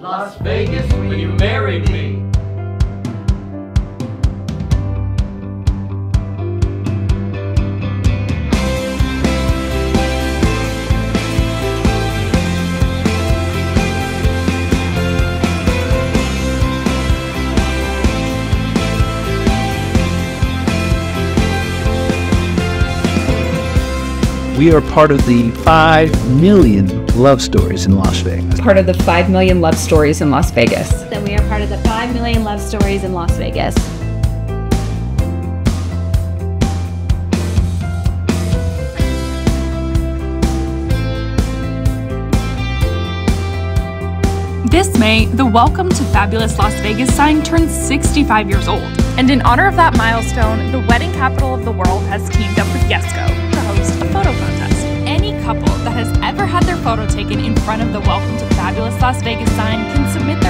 Las Vegas, when you married me. We are part of the 5 million love stories in Las Vegas. Part of the 5 million love stories in Las Vegas. That we are part of the 5 million love stories in Las Vegas. This May, the Welcome to Fabulous Las Vegas sign turns 65 years old. And in honor of that milestone, the wedding capital of the world has teamed up with YESCO photo taken in front of the Welcome to Fabulous Las Vegas sign can submit their